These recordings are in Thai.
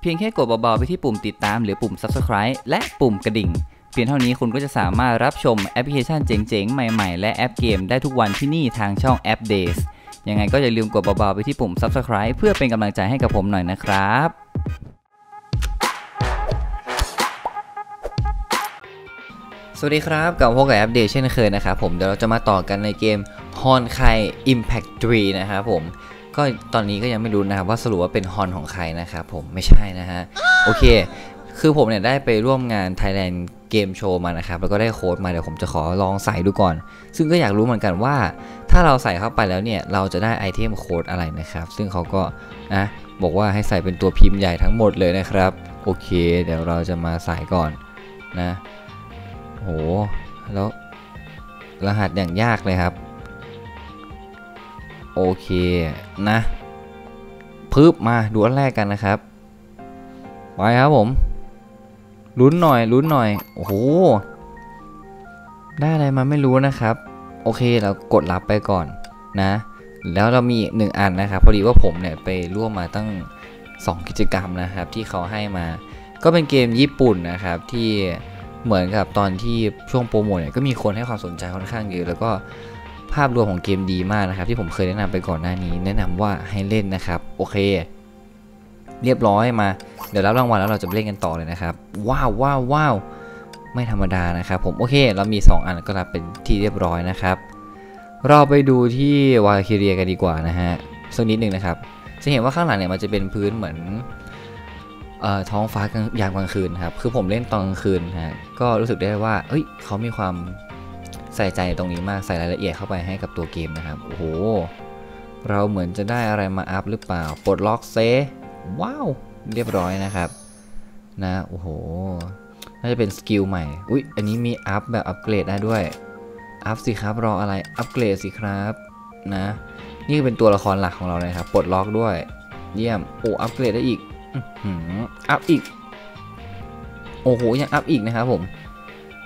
เพียงแค่กดเบาๆไปที่ปุ่มติดตามหรือปุ่ม subscribe และปุ่มกระดิ่ง เพียงเท่านี้คุณก็จะสามารถรับชมแอปพลิเคชันเจ๋งๆ ใหม่ๆ และแอปเกมได้ทุกวันที่นี่ทางช่องแอป Days ยังไงก็อย่าลืมกดเบาๆไปที่ปุ่ม subscribe เพื่อเป็นกำลังใจให้กับผมหน่อยนะครับสวัสดีครับ กับพบกับ APPDAYS เช่นเคยนะครับผมเดี๋ยวเราจะมาต่อกันในเกม h o n k a i Impact 3 นะครับผม ก็ตอนนี้ก็ยังไม่รู้นะครับว่าสรุปว่าเป็นฮอนของใครนะครับผมไม่ใช่นะฮะโอเค คือผมเนี่ยได้ไปร่วมงาน Thailand Game Show มานะครับแล้วก็ได้โค้ดมาเดี๋ยวผมจะขอลองใส่ดูก่อน ซึ่งก็อยากรู้เหมือนกันว่า ถ้าเราใส่เข้าไปแล้วเนี่ยเราจะได้ไอเทมโค้ดอะไรนะครับ ซึ่งเขาก็นะบอกว่าให้ใส่เป็นตัวพิมพ์ใหญ่ทั้งหมดเลยนะครับ โอเค เดี๋ยวเราจะมาใส่ก่อนนะโหแล้วรหัสอย่างยากเลยครับ โอเคนะพึบมาดูอันแรกกันนะครับ ไปครับผม ลุ้นหน่อยลุ้นหน่อย โอ้โห ได้อะไรมาไม่รู้นะครับ โอเคเรากดรับไปก่อนนะ แล้วเรามีอีกหนึ่งอันนะครับ พอดีว่าผมเนี่ยไปร่วมมาตั้ง 2 กิจกรรมนะครับ ที่เขาให้มา ก็เป็นเกมญี่ปุ่นนะครับที่เหมือนกับตอนที่ช่วงโปรโมทเนี่ยก็มีคนให้ความสนใจค่อนข้างเยอะแล้วก็ ภาพรวมของเกมดีมากนะครับ ที่ผมเคยแนะนำไปก่อนหน้านี้ แนะนำว่าให้เล่นนะครับ โอเค เรียบร้อยมา เดี๋ยวรับรางวัลแล้วเราจะเล่นกันต่อเลยนะครับ ว้าวว้าวว้าวไม่ธรรมดานะครับ ผมโอเค เรามี 2 อันก็รับเป็นที่เรียบร้อยนะครับ เราไปดูที่วาคิเรียกันดีกว่านะฮะสักนิดหนึ่งนะครับจะเห็นว่าข้างหลังเนี่ยมันจะเป็นพื้นเหมือนออท้องฟ้ากลางยามกลางคืนครับ คือผมเล่นตอนกลางคืนฮะ ก็รู้สึกได้ว่า เอ้ย เขามีความ ใส่ใจตรงนี้มากใส่รายละเอียดเข้าไปให้กับตัวเกมนะครับ โอ้โห เราเหมือนจะได้อะไรมาอัพหรือเปล่า ปลดล็อกเซว้าว เรียบร้อยนะครับ นะ โอ้โห น่าจะเป็นสกิลใหม่ อุ๊ย อันนี้มีอัพแบบอัปเกรดได้ด้วย อัพสิครับ รออะไร อัปเกรดสิครับ นะ นี่เป็นตัวละครหลักของเราเลยครับ ปลดล็อกด้วย เยี่ยม โอ้อัปเกรดได้อีกอื้มอัพอีก โอ้โห ยังอัพอีกนะครับผม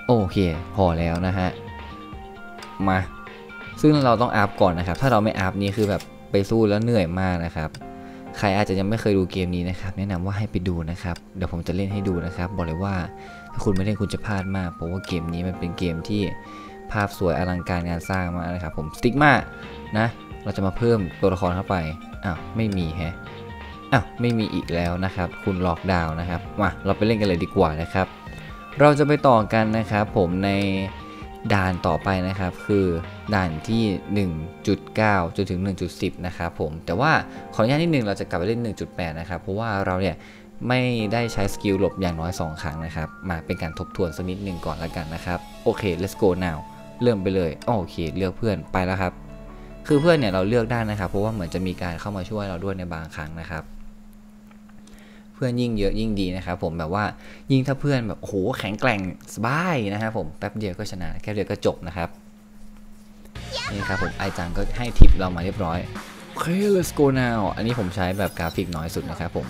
โอเค พอแล้วนะฮะ มา ซึ่งเราต้องอัพก่อนนะครับ ถ้าเราไม่อัพนี่คือแบบไปสู้แล้วเหนื่อยมากนะครับ ใครอาจจะยังไม่เคยดูเกมนี้นะครับ แนะนำว่าให้ไปดูนะครับ เดี๋ยวผมจะเล่นให้ดูนะครับ บอกเลยว่าถ้าคุณไม่เล่นคุณจะพลาดมาก เพราะว่าเกมนี้มันเป็นเกมที่ภาพสวยอลังการงานสร้างมากนะครับ ผมสติ๊กมานะ เราจะมาเพิ่มตัวละครเข้าไป อ้าว ไม่มีแฮะ อ้าว ไม่มีอีกแล้วนะครับ คุณล็อกดาวน์นะครับ มา เราไปเล่นกันเลยดีกว่านะครับ เราจะไปต่อกันนะครับ ผมใน ด่านต่อไปนะครับคือด่านที่ 1.9 จนถึง 1.10 นะครับผม แต่ว่าขออนุญาตนิดนึงเราจะกลับไปเล่น 1.8 นะครับ เพราะว่าเราเนี่ยไม่ได้ใช้สกิลหลบอย่างน้อย 2 ครั้งนะครับ มาเป็นการทบทวนสักนิดหนึ่งก่อนละกันนะครับ โอเค let's go now เริ่มไปเลยโอเค เลือกเพื่อนไปแล้วครับ คือเพื่อนเนี่ยเราเลือกได้นะครับ เพราะว่าเหมือนจะมีการเข้ามาช่วยเราด้วยในบางครั้งนะครับ พื่อนยิ่งเยอะยิ่งดีนะครับผมแบบว่ายิ่งถ้าเพื่อนแบบโหแข็งแกร่งสบายนะครับผมแป๊บเดียวก็ชนะแค่เดียวก็จบนะครับนี่ครับผมไอจังก็ให้ทิปเรามาเรียบร้อยโอเค let's go now อันนี้ผมใช้แบบกราฟิกน้อยสุดนะครับผม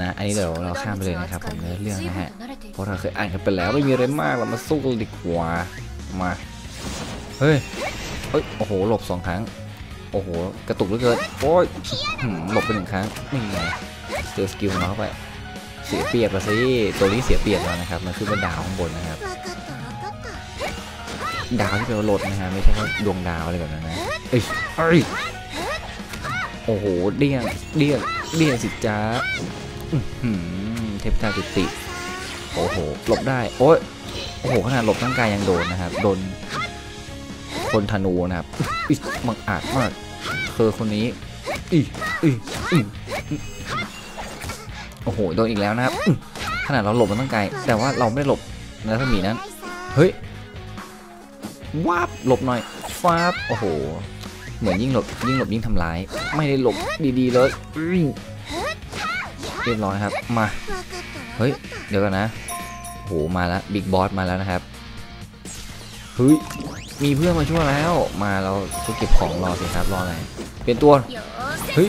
นะอันนี้เดี๋ยวเราข้ามไปเลยนะครับผมเรื่องนะฮะเพราะเราเคยอ่านกันไปแล้วไม่มีอะไรมากเรามาสู้กันดีกว่ามาเฮ้ยเอ้ยโอ้โหหลบสองครั้งโอ้โหกระตุกเหลือเกินโอ้ยหลบไปหนึ่งครั้งนี่ไง เจอสกิลของเขาไปเสียเปรียบละสิตัวนี้เสียเปรียบแล้วนะครับ มันขึ้นเป็น down ข้างบนนะครับ down ที่เป็นลดนะฮะไม่ใช่ว่าดวงดาวอะไรแบบนั้นนะเอ้ยเอ้ยโอ้โหเดี้ยงเดี้ยงเดี้ยงสิจ้าเทพเจ้าจุติโอ้โหหลบได้โอ้ยโอ้โหขนาดหลบร่างกายยังโดนนะครับโดนคนธนูนะครับอิบังอาจมากเธอคนนี้อีอีอี อ้โหโดนอีกแล้วนะครับอื้อขนาดเราหลบมันตั้งไกลแต่ว่าเราไม่ได้หลบนะถ้ามีนั้นเฮ้ยวาบหลบหน่อยฟาบโอ้โห เหมือนยิ่งหลบยิ่งหลบยิ่งทำร้าย ไม่ได้หลบดีๆเลยอื้อเรียบร้อยครับมาเฮ้ยเดี๋ยวกันนะโหมาแล้วบิ๊กบอสมาแล้วนะครับเฮ้ยมีเพื่อนมาช่วยแล้ว มาเราก็เก็บของรอสิครับรออะไรเป็นตัวよเฮ้ย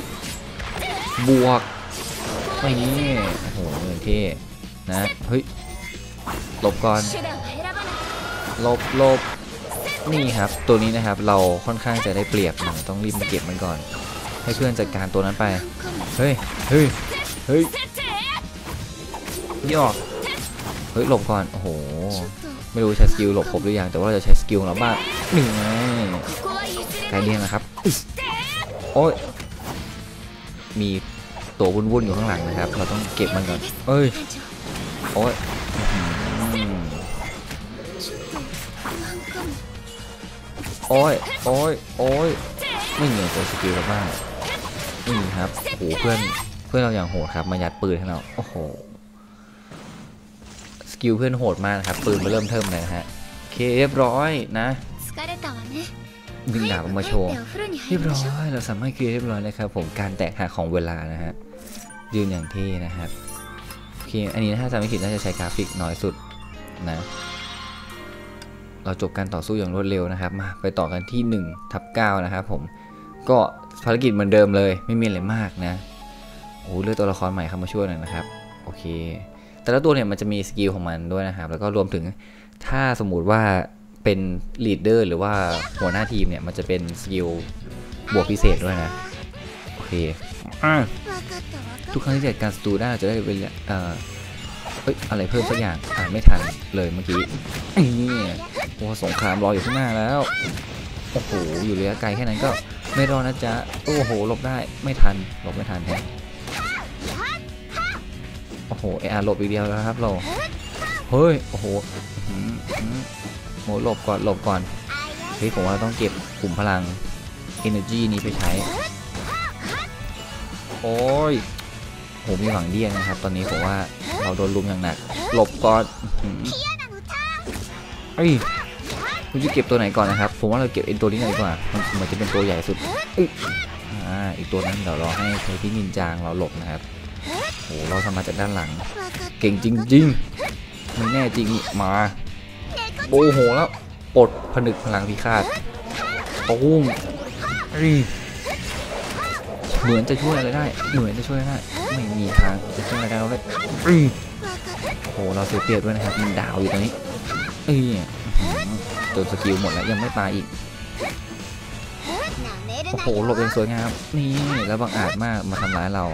บวกไม่ นี่โอ้โหเท่นะเฮ้ยหลบก่อนหลบหลบนี่ครับ ตัวนี้นะครับเราค่อนข้างจะได้เปรียบหน่อต้องรีบมาเก็บมันก่อน ให้เพื่อนจัดการตัวนั้นไป เฮ้ยเฮ้ยเฮ้ยนี่ออกเฮ้ยหลบก่อนโอ้โหไม่รู้ใช้สกิลหลบครบหรือยังแต่ว่าจะใช้สกิลของเราบ้างนี่ไง guardian นะครับโอ้ยมี ตัววุ่นๆอยู่ข้างหลังนะครับ เราต้องเก็บมันก่อน เอ้ย โอ้ยโอ้ย โอ้ย โอ้ยไม่เหนื่อยตัวสกิลมากนี่ครับโอ้โหเพื่อน เพื่อนเราอย่างโหดครับ มายัดปืนให้เรา โอ้โห สกิลเพื่อนโหดมากครับ ปืนมาเริ่มเทิ่มเลยนะฮะโอเคเรียบร้อยนะดึงดาบมาโชว์ เรียบร้อย เราสามารถเคลียร์เรียบร้อยเลยครับผม การแตกหักของเวลานะฮะ ยืนอย่างเท่นะครับโอเคอันนี้ถ้าจำไม่ผิดน่าจะใช้กราฟิกน้อยสุดนะเราจบการต่อสู้อย่างรวดเร็วนะครับมาไปต่อกันที่1ทับ9นะครับผมก็ภารกิจเหมือนเดิมเลยไม่มีอะไรมากนะโอ้เลือกตัวละครใหม่เข้ามาช่วยหน่อยนะครับโอเค แต่ละตัวเนี่ยมันจะมีสกิลของมันด้วยนะครับ แล้วก็รวมถึงถ้าสมมุติว่าเป็น leader หรือว่าหัวหน้าทีมเนี่ยมันจะเป็นสกิลบวกพิเศษด้วยนะ โอเค ทุกครั้งที่จัดการศัตรูได้าจะได้เวลาเอ่อเอ้ยอะไรเพิ่มสักอย่างอ่าไม่ทันเลยเมื่อกี้นี่โอ้สงครามรออยู่ข้างหน้าแล้วโอ้โหอยู่ระยะไกลแค่นั้นก็ไม่รอดนะจ๊ะโอ้โหหลบได้ไม่ทันหลบไม่ทันแฮะโอ้โหเออาหลบอีกเดียวแล้วครับเราเฮ้ยโอ้โหอื้อหืออื้อหือโหหลบก่อนหลบก่อนเฮ้ยผมว่าต้องเก็บกลุ่มพลัง energy นี้ไปใช้โอ้ย ผมมีหวังเดียนะครับ ตอนนี้ผมว่าเราโดนลุมอย่างหนักหลบก่อนเฮ้ยคุณจะเก็บตัวไหนก่อนนะครับผมว่าเราเก็บเอ็นตัวนี้หน่อยดีกว่ามันเหมือนจะเป็นตัวใหญ่สุดอ่าอีกตัวนั้นเดี๋ยวรอให้ใช้พี่นินจางเราหลบนะครับโอ้เราทำมาจากด้านหลัง เก่งจริงๆมันแน่จริงมาโอ้โหแล้วปลดผนึกพลังพิฆาตปุ้ง เหมือนจะช่วยอะไรได้ เหมือนจะช่วยได้ ไม่มีทางจะช่วยอะไรได้เลยโอ้โห เราเสียเปรียบด้วยนะครับมีดาวอยู่ตรงนี้ เอ้ยโดนสกิลหมดแล้วยังไม่ตายอีก โอ้โห หลบเองสวยงาม นี่ แล้วบางอาจมาก มาทำร้ายเรา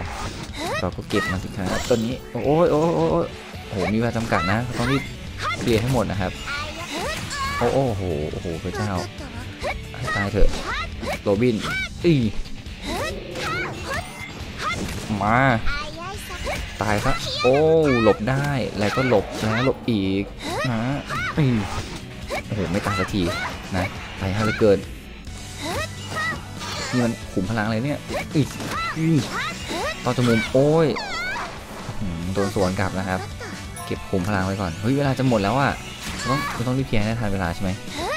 เราก็เก็บมาสิครับตอนนี้ โอ้ยโอ้โอ้โอ้โห มีเวลาจำกัดนะ ต้องรีบเคลียร์ให้หมดนะครับ โอ้โห โอ้โห พระเจ้า ตายเถอะ โรบิน อี มาตายซะโอ้หลบได้แล้วก็หลบแล้วหลบอีกนะโอ้โหไม่ตายสักทีนะตายฮาเลืเกินนี่มันขุมพลังอะไรเนี่ยอีกต่อจมูกโอ้ยโดนสวนกลับนะครับ เก็บขุมพลังไว้ก่อนเฮ้ยเวลาจะหมดแล้วอะต้องต้องรีบเพียร์ให้ทันเวลาใช่ไหม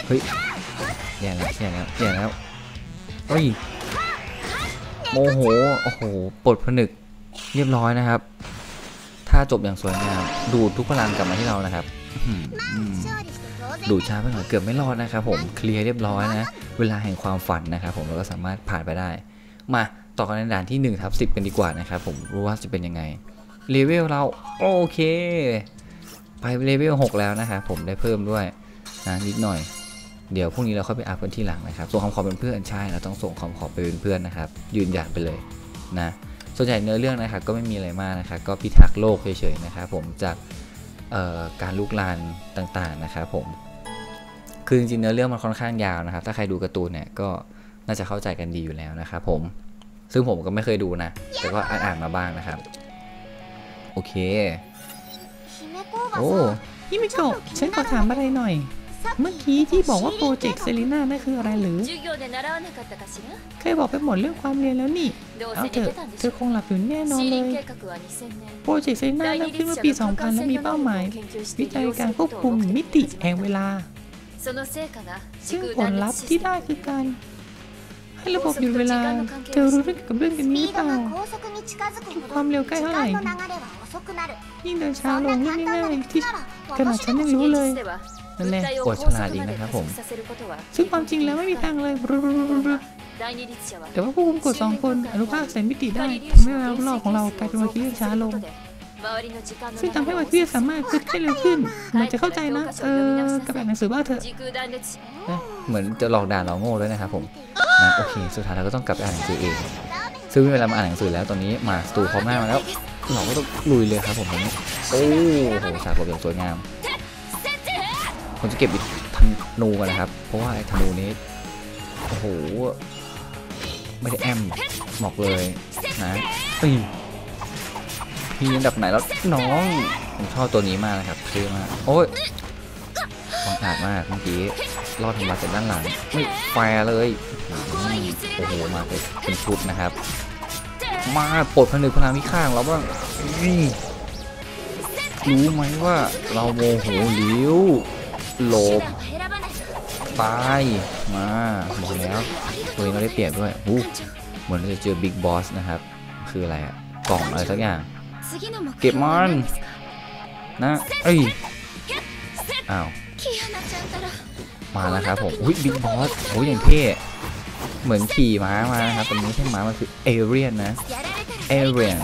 เฮ้ยแย่แล้วแย่แล้วแย่แล้วเฮ้ย โมโห โอ้โห ปลดผนึกเรียบร้อยนะครับ ถ้าจบอย่างสวยงาม ดูดทุกพลังกลับมาที่เรานะครับดูช้าไปหน่อยเกือบไม่รอดนะครับผม เคลียร์เรียบร้อยนะ เวลาแห่งความฝันนะครับผมเราก็สามารถผ่านไปได้ มาต่อกันในด่านที่1ทับสิกันดีกว่านะครับผมรู้ว่าจะเป็นยังไงเลเวลเราโอเค ไปเลเวล6แล้วนะครับผมได้เพิ่มด้วยนะนิดหน่อย เดี๋ยวพรุ่งนี้เราค่อยไปอัพกันที่หลังนะครับส่งคำขอเป็นเพื่อนใช่เราต้องส่งคำขอไปเป็นเพื่อนนะครับ ยืนยันไปเลยนะส่วนใหญ่เนื้อเรื่องนะครับก็ไม่มีอะไรมากนะครับก็พิทักษ์โลกเฉยๆนะครับผมจากการรุกรานต่างๆนะครับผมคือจริงๆเนื้อเรื่องมันค่อนข้างยาวนะครับ ถ้าใครดูการ์ตูนเนี่ยก็น่าจะเข้าใจกันดีอยู่แล้วนะครับผมซึ่งผมก็ไม่เคยดูนะ แต่ก็อ่านมาบ้างนะครับ โอเคโอ้ฮิมิโกะฉันขอถามอะไรหน่อย เมื่อกี้ที่บอกว่าโปรเจกต์เซรีน่านั่นคืออะไรหรือ เคยบอกไปหมดเรื่องความเรียนแล้วนี่ เอาเถอะเธอคงหลับอยู่แน่นอนเลย โปรเจกต์เซรีน่าเริ่มขึ้นเมื่อปี 2000 และมีเป้าหมาย วิจัยการควบคุมมิติแห่งเวลา ซึ่งผลลัพธ์ที่ได้คือการให้ระบบหยุดเวลา เธอรู้เรื่องกับเรื่องนี้หรือเปล่าความเร็วใกล้เท่าไหร่ ยิ่งเดินช้าลงเรื่อยๆที่ขนาดฉันยังรู้เลย นั่นแน่ปวดฉลาดอีกนะครับผม ซึ่งความจริงแล้วไม่มีทางเลยแต่ว่าผู้คุมกดสองคนอนุภาคแสงมิติได้ทำให้เวลาหลอกของเรากลายเป็นวาคิเรียช้าลง ซึ่งทำให้วาคิเรียสามารถขึ้นได้เร็วขึ้นมันจะเข้าใจนะ เออกระแบบหนังสือบ้าเถอะเหมือนจะหลอกด่าเราโง่ด้วยนะครับผมนะโอเค สุดท้ายเราก็ต้องกลับไปอ่านหนังสือเองซึ่งเวลามาอ่านหนังสือแล้วตอนนี้มาสตูพร้อมหน้ามาแล้วเราก็ต้องลุยเลยครับผมโอ้โหฉากบอย่างสวยงาม ผมจะเก็บอีกธนูกันนะครับ เพราะว่าไอ้ธนูนี้ โอ้โห ไม่ได้แอมบอกเลยนะปีพี่อันดับไหนแล้วน้องผมชอบตัวนี้มากนะครับเท่มากโอ้ยบังอาจมากเมื่อกี้รอดทำลายจากด้านหลังไม่แฟร์เลยโอ้โหมาเป็นชุดนะครับ มาปลดผนึกพลังที่ข้างเราบ้างรู้ไหมว่าเราโมโหหลิว หลบตายมาบอกแล้วตัวเองก็ได้เปรียบด้วยอู้เหมือนจะเจอบิ๊กบอสนะครับ คืออะไรอะกล่องอะไรสักอย่าง เก็บมันนะเอ้ยอ้าวมาแล้วครับผมอุ้ยบิ๊กบอสโอ้ยอย่างเท่เหมือนขี่ม้ามานะครับตอนนี้ใช่ม้ามันคือเอเรียนนะเอเลี่ยน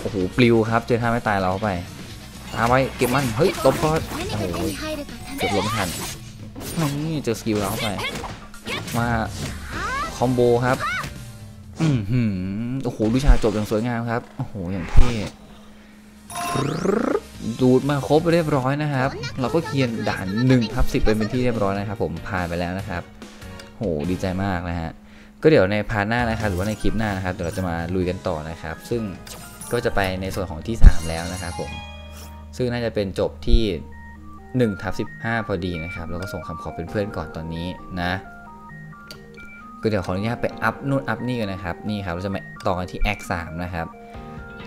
โอ้โหปลิวครับ เจอท่าไม้ตายเราไป ตามไปเก็บมัน เฮ้ยตบก็โอ้โหเกือบล้มทันนี่เจอสกิลแล้วไป มา combo ครับอือหือโอ้โหวิชาจบอย่างสวยงามครับ โอ้โห อย่างเท่ดูดมาครบเรียบร้อยนะครับ เราก็เคลียร์ด่าน1ทับสิบไปเป็นที่เรียบร้อยนะครับผมผ่านไปแล้วนะครับโหดีใจมากนะฮะก็เดี๋ยวใน part หน้านะครับหรือว่าในคลิปหน้านะครับเดี๋ยวเราจะมาลุยกันต่อนะครับ ซึ่งก็จะไปในส่วนของที่ 3 แล้วนะครับผม ซึ่งน่าจะเป็นจบที่1ทับ15 พอดีนะครับ แล้วก็ส่งคำขอเป็นเพื่อนก่อนตอนนี้นะก็เดี๋ยวขออนุญาตไปอัพนู่นอัพนี่กันนะครับ นี่ครับเราจะมาต่อกันที่ Act 3นะครับ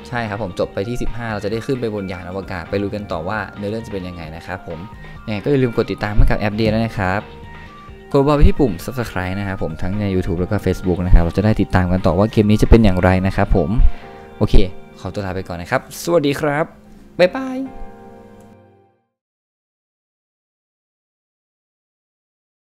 ใช่ครับผมจบไปที่ 15 เราจะได้ขึ้นไปบนยานอวกาศไปรู้กันต่อว่าเนื้อเรื่องจะเป็นยังไงนะครับผมยังไงก็อย่าลืมกดติดตามมากับแอปเดียด้วยนะครับกดบอลไปที่ปุ่ม subscribe นะครับผมทั้งใน YouTube แล้วก็ Facebook นะครับ เราจะได้ติดตามกันต่อว่าเกมนี้จะเป็นอย่างไรนะครับผม โอเค ขอตัวลาไปก่อนนะครับ สวัสดีครับ บ๊ายบาย